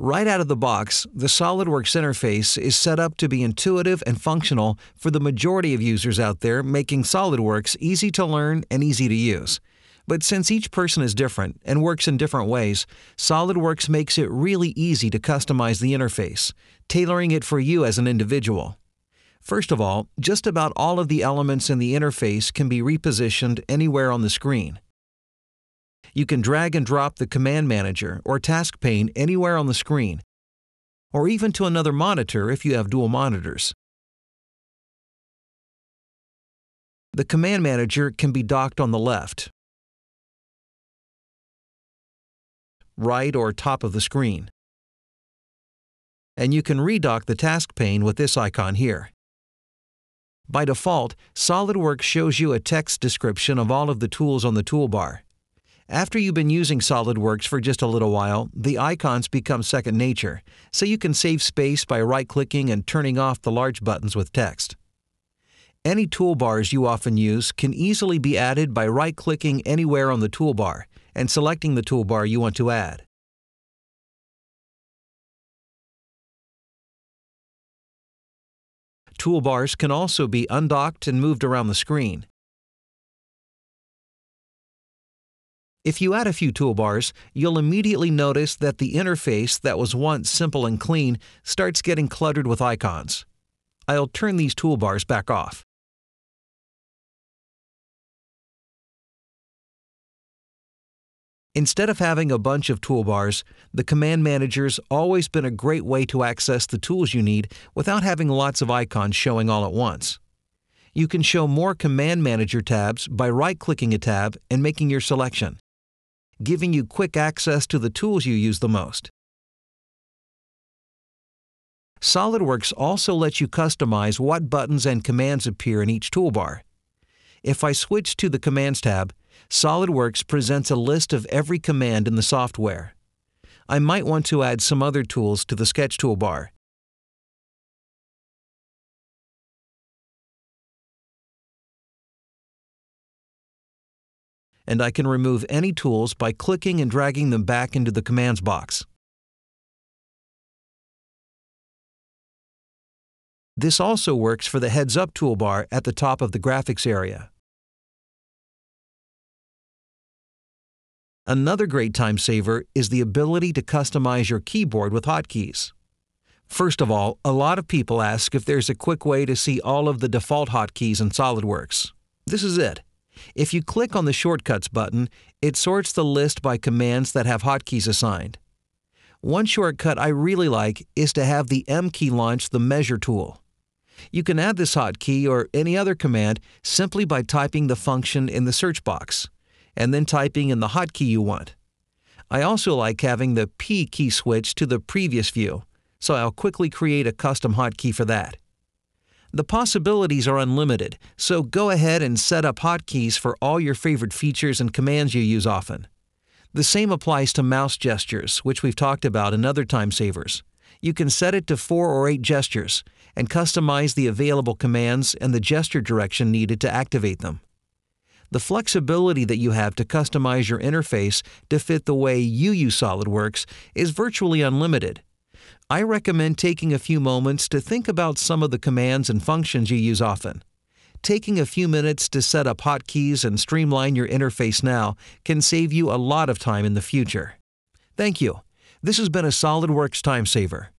Right out of the box, the SOLIDWORKS interface is set up to be intuitive and functional for the majority of users out there, making SOLIDWORKS easy to learn and easy to use. But since each person is different and works in different ways, SOLIDWORKS makes it really easy to customize the interface, tailoring it for you as an individual. First of all, just about all of the elements in the interface can be repositioned anywhere on the screen. You can drag and drop the CommandManager or task pane anywhere on the screen, or even to another monitor if you have dual monitors. The Command Manager can be docked on the left, right or top of the screen. And you can redock the task pane with this icon here. By default, SOLIDWORKS shows you a text description of all of the tools on the toolbar. After you've been using SOLIDWORKS for just a little while, the icons become second nature, so you can save space by right-clicking and turning off the large buttons with text. Any toolbars you often use can easily be added by right-clicking anywhere on the toolbar and selecting the toolbar you want to add. Toolbars can also be undocked and moved around the screen. If you add a few toolbars, you'll immediately notice that the interface that was once simple and clean starts getting cluttered with icons. I'll turn these toolbars back off. Instead of having a bunch of toolbars, the Command Manager's always been a great way to access the tools you need without having lots of icons showing all at once. You can show more Command Manager tabs by right-clicking a tab and making your selection giving you quick access to the tools you use the most. SOLIDWORKS also lets you customize what buttons and commands appear in each toolbar. If I switch to the Commands tab, SOLIDWORKS presents a list of every command in the software. I might want to add some other tools to the Sketch toolbar. And I can remove any tools by clicking and dragging them back into the commands box. This also works for the Heads Up toolbar at the top of the graphics area. Another great time saver is the ability to customize your keyboard with hotkeys. First of all, a lot of people ask if there's a quick way to see all of the default hotkeys in SOLIDWORKS. This is it. If you click on the Shortcuts button, it sorts the list by commands that have hotkeys assigned. One shortcut I really like is to have the M key launch the Measure tool. You can add this hotkey or any other command simply by typing the function in the search box, and then typing in the hotkey you want. I also like having the P key switch to the previous view, so I'll quickly create a custom hotkey for that. The possibilities are unlimited, so go ahead and set up hotkeys for all your favorite features and commands you use often. The same applies to mouse gestures, which we've talked about in other time savers. You can set it to four or eight gestures and customize the available commands and the gesture direction needed to activate them. The flexibility that you have to customize your interface to fit the way you use SOLIDWORKS is virtually unlimited I recommend taking a few moments to think about some of the commands and functions you use often. Taking a few minutes to set up hotkeys and streamline your interface now can save you a lot of time in the future. Thank you. This has been a SOLIDWORKS Time Saver.